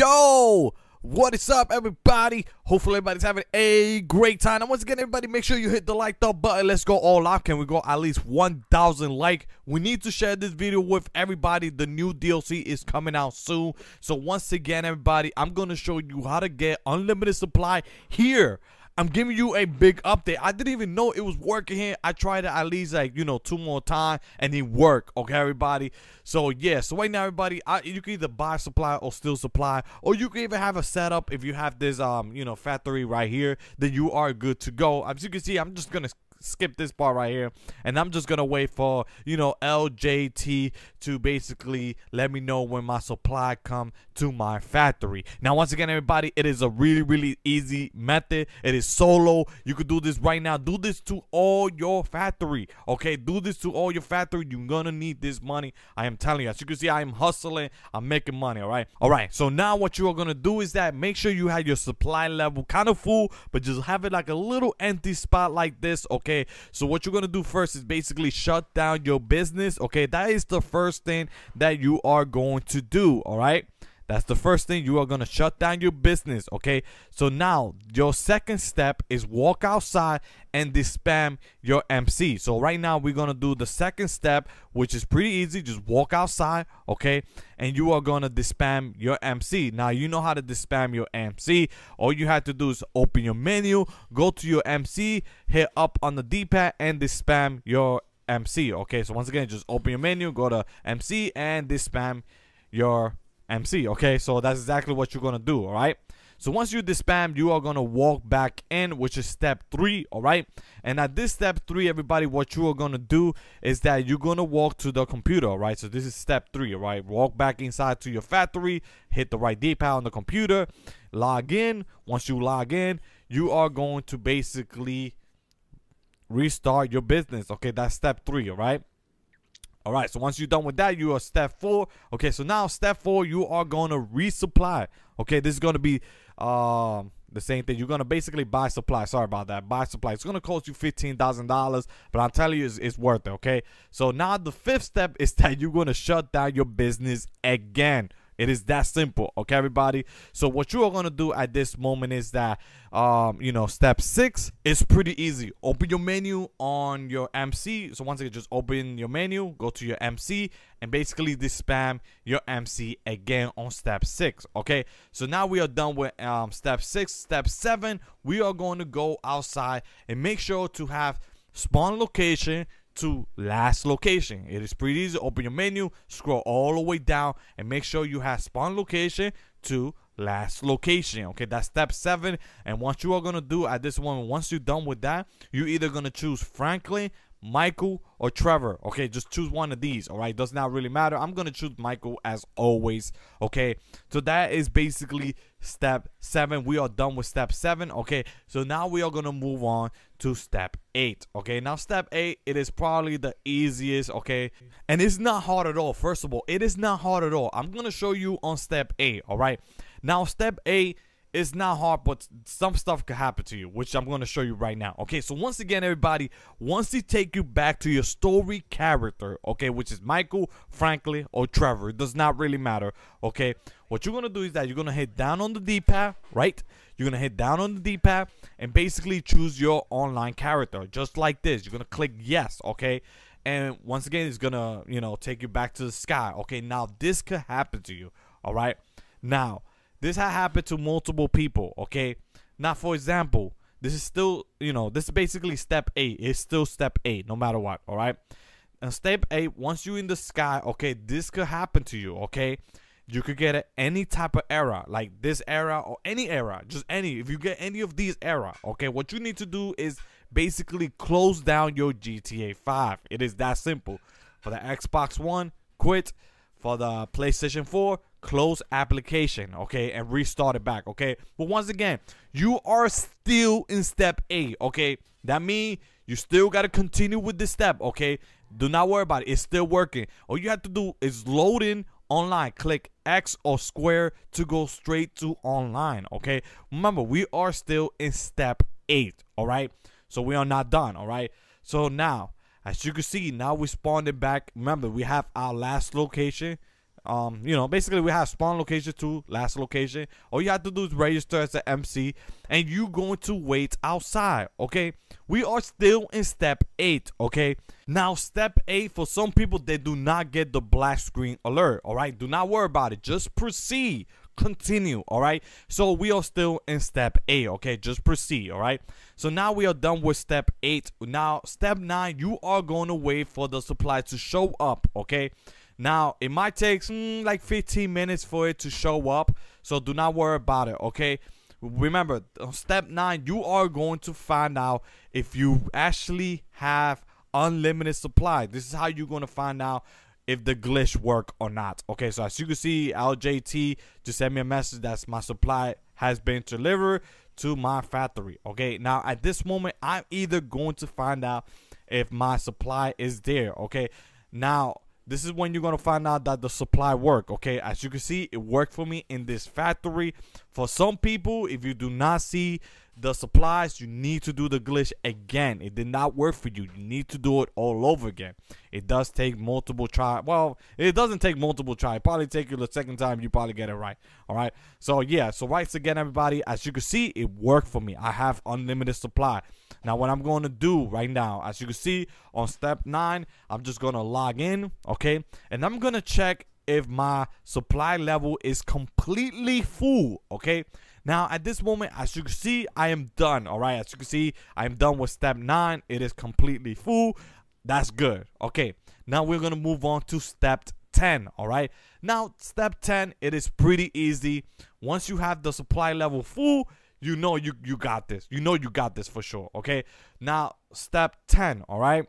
Yo, what is up, everybody? Hopefully, everybody's having a great time. And once again, everybody, make sure you hit the like the button. Let's go all out. Can we go at least 1,000 like? We need to share this video with everybody. The new DLC is coming out soon. So once again, everybody, I'm gonna show you how to get unlimited supply here I'm giving you a big update. I didn't even know it was working here. I tried it at least like, you know, two more times and it worked. Okay, everybody. So yeah, so right now, everybody, I, you can either buy supply or steal supply, or you can even have a setup if you have this, um, you know, factory right here, then you are good to go. As you can see, I'm just gonna skip this part right here. And I'm just gonna wait for you know LJT to basically let me know when my supply come to my factory. Now once again everybody it is a really really easy method. It is solo. You could do this right now. Do this to all your factory okay? Do this to all your factory. You're gonna need this money. I am telling you. As you can see I am hustling. I'm making money all right? All right. So now what you are gonna do is that make sure you have your supply level kind of full but just have it like a little empty spot like this okay okay? So what you're gonna do first is basically shut down your business okay? That is the first thing that you are going to do all right that's the first thing you are going to shut down your business, okay? So now your second step is walk outside and spam your MC. So right now we're going to do the second step, which is pretty easy. Just walk outside, okay? And you are going to spam your MC. Now you know how to spam your MC. All you have to do is open your menu, go to your MC, hit up on the D-pad and spam your MC, okay? So once again, just open your menu, go to MC and spam your MC. Okay, so that's exactly what you're gonna do. All right. So once you spam, you are gonna walk back in, which is step three. All right. And at this step three, everybody, what you are gonna do is that you're gonna walk to the computer. All right. So this is step three. All right. Walk back inside to your factory, hit the right D-pad on the computer, log in. Once you log in, you are going to basically restart your business. Okay, that's step three. All right. All right, so once you're done with that, you are step four. Okay, so now step four, you are going to resupply. Okay, this is going to be um, the same thing. You're going to basically buy supply. Sorry about that. Buy supply. It's going to cost you $15,000, but I'm telling you, it's, it's worth it. Okay, so now the fifth step is that you're going to shut down your business again. It is that simple, okay, everybody? So what you are gonna do at this moment is that, um, you know, step six is pretty easy. Open your menu on your MC. So once again, just open your menu, go to your MC, and basically disband your MC again on step six. Okay, so now we are done with um, step six. Step seven, we are going to go outside and make sure to have spawn location to last location. It is pretty easy. Open your menu, scroll all the way down, and make sure you have spawn location to last location. Okay, that's step seven. And what you are gonna do at this one, once you're done with that, you're either gonna choose Franklin, Michael, or Trevor. Okay, just choose one of these. All right, does not really matter. I'm gonna choose Michael as always. Okay, so that is basically step seven. We are done with step seven. Okay, so now we are gonna move on to step eight. Okay, now step eight, it is probably the easiest. Okay, and it's not hard at all. First of all, it is not hard at all. I'm gonna show you on step eight. All right, now step eight it's not hard, but some stuff could happen to you, which I'm going to show you right now. Okay, so once again, everybody, once they take you back to your story character, okay, which is Michael, Franklin, or Trevor, it does not really matter, okay? What you're going to do is that you're going to hit down on the D-pad, right? You're going to hit down on the D-pad and basically choose your online character, just like this. You're going to click yes, okay? And once again, it's going to, you know, take you back to the sky. Okay, now this could happen to you, all right? Now, this had happened to multiple people, okay? Now, for example, this is still, you know, this is basically step eight. It's still step eight, no matter what, all right? And step eight, once you're in the sky, okay, this could happen to you, okay? You could get any type of error, like this error or any error, just any. If you get any of these error, okay, what you need to do is basically close down your GTA 5. It is that simple. For the Xbox One, quit. For the PlayStation 4, close application, okay, and restart it back, okay? But once again, you are still in step A, okay? That means you still got to continue with this step, okay? Do not worry about it. It's still working. All you have to do is load in online. Click X or square to go straight to online, okay? Remember, we are still in step 8, all right? So we are not done, all right? So now, as you can see, now we spawned it back. Remember, we have our last location um, you know, basically we have spawn location to last location. All you have to do is register as an MC and you going to wait outside, okay? We are still in step 8, okay? Now, step 8 for some people they do not get the black screen alert, all right? Do not worry about it. Just proceed. Continue, all right? So we are still in step 8, okay? Just proceed, all right? So now we are done with step 8. Now, step 9, you are going to wait for the supply to show up, okay? Now, it might take mm, like 15 minutes for it to show up, so do not worry about it, okay? Remember, step 9, you are going to find out if you actually have unlimited supply. This is how you're going to find out if the glitch work or not. Okay, so as you can see, LJT just sent me a message that my supply has been delivered to my factory. Okay, now at this moment, I'm either going to find out if my supply is there. Okay, now this is when you're gonna find out that the supply work okay? As you can see it worked for me in this factory. For some people if you do not see the supplies you need to do the glitch again. It did not work for you. You need to do it all over again. It does take multiple try well it doesn't take multiple try. It probably take you the second time you probably get it right all right? So yeah so once again everybody as you can see it worked for me. I have unlimited supply now what i'm going to do right now as you can see on step nine i'm just going to log in okay and i'm going to check if my supply level is completely full okay now, at this moment, as you can see, I am done. All right, as you can see, I am done with step nine. It is completely full. That's good. Okay, now we're gonna move on to step 10. All right, now step 10, it is pretty easy. Once you have the supply level full, you know you you got this. You know you got this for sure. Okay, now step 10. All right.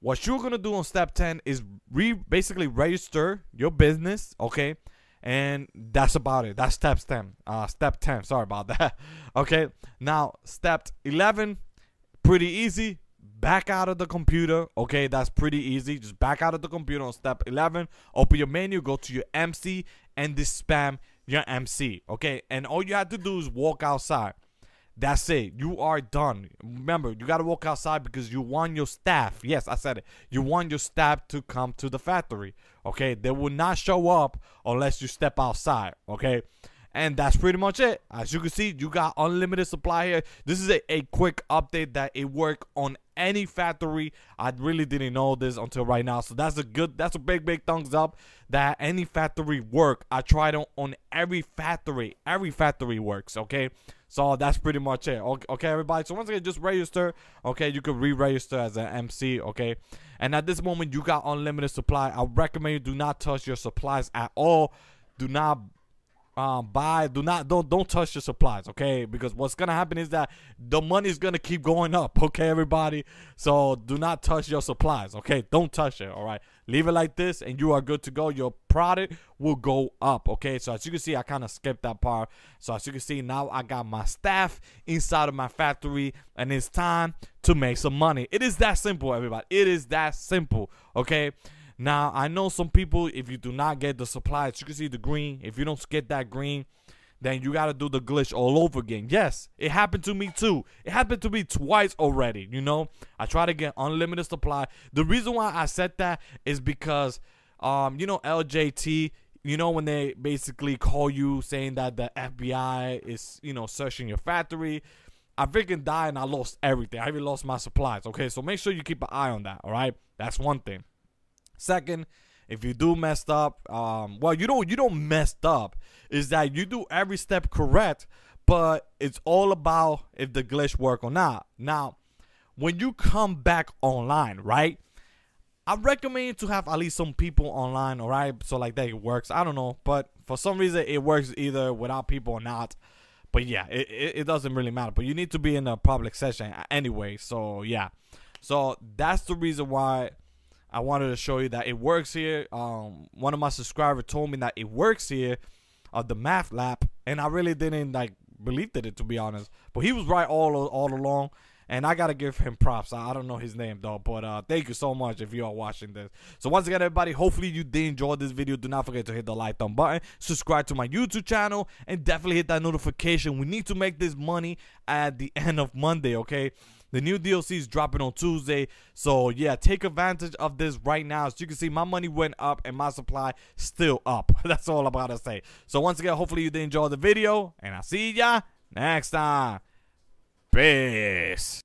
What you're gonna do on step 10 is re basically register your business, okay? and that's about it that's step 10 uh step 10 sorry about that okay now step 11 pretty easy back out of the computer okay that's pretty easy just back out of the computer on step 11 open your menu go to your mc and disband your mc okay and all you have to do is walk outside that's it. You are done. Remember, you got to walk outside because you want your staff. Yes, I said it. You want your staff to come to the factory. Okay. They will not show up unless you step outside. Okay. And that's pretty much it. As you can see, you got unlimited supply here. This is a, a quick update that it work on any factory. I really didn't know this until right now. So that's a good, that's a big, big thumbs up that any factory work. I tried on, on every factory. Every factory works, okay? So that's pretty much it. Okay, everybody. So once again, just register. Okay, you can re-register as an MC. Okay, and at this moment, you got unlimited supply. I recommend you do not touch your supplies at all. Do not um, buy do not don't don't touch your supplies okay? Because what's gonna happen is that the money is gonna keep going up okay everybody? So do not touch your supplies okay? Don't touch it all right? Leave it like this and you are good to go. Your product will go up okay? So as you can see i kind of skipped that part. So as you can see now i got my staff inside of my factory and it's time to make some money. It is that simple everybody. It is that simple okay now, I know some people, if you do not get the supplies, you can see the green. If you don't get that green, then you got to do the glitch all over again. Yes, it happened to me too. It happened to me twice already, you know? I tried to get unlimited supply. The reason why I said that is because, um, you know, LJT, you know, when they basically call you saying that the FBI is, you know, searching your factory. I freaking died and I lost everything. I even lost my supplies. Okay, so make sure you keep an eye on that. All right, that's one thing. Second, if you do messed up, um, well, you don't you don't messed up. Is that you do every step correct, but it's all about if the glitch work or not. Now, when you come back online, right? I recommend to have at least some people online, all right? So like that it works. I don't know, but for some reason it works either without people or not. But yeah, it, it, it doesn't really matter. But you need to be in a public session anyway. So yeah, so that's the reason why I wanted to show you that it works here. Um, one of my subscribers told me that it works here of the meth lab, and I really didn't like believe that it to be honest. But he was right all all along, and I gotta give him props. I, I don't know his name though, but uh, thank you so much if you are watching this. So once again, everybody, hopefully you did enjoy this video. Do not forget to hit the like thumb button, subscribe to my YouTube channel, and definitely hit that notification. We need to make this money at the end of Monday, okay? The new DLC is dropping on Tuesday. So yeah, take advantage of this right now. As you can see, my money went up and my supply still up. That's all I'm about to say. So once again, hopefully you did enjoy the video. And I'll see ya next time. Peace.